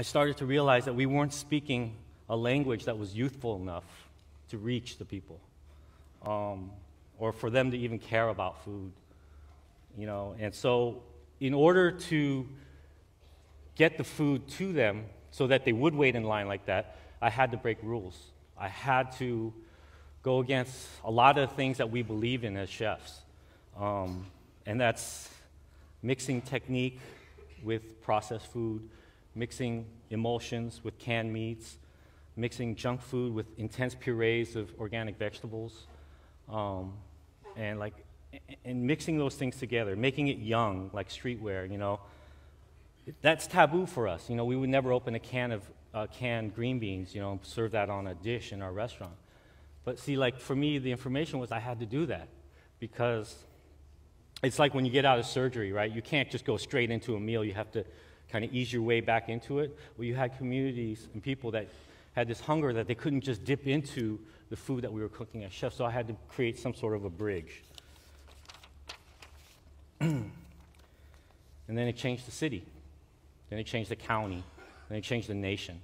I started to realize that we weren't speaking a language that was youthful enough to reach the people um, or for them to even care about food. You know, and so in order to get the food to them so that they would wait in line like that, I had to break rules. I had to go against a lot of things that we believe in as chefs. Um, and that's mixing technique with processed food, mixing emulsions with canned meats, mixing junk food with intense purees of organic vegetables, um, and like, and mixing those things together, making it young, like streetwear, you know. That's taboo for us. You know, we would never open a can of uh, canned green beans, you know, and serve that on a dish in our restaurant. But see, like for me, the information was I had to do that because it's like when you get out of surgery, right? You can't just go straight into a meal. You have to kind of ease your way back into it. Well, you had communities and people that had this hunger that they couldn't just dip into the food that we were cooking as chefs. So I had to create some sort of a bridge. and then it changed the city. Then it changed the county. Then it changed the nation.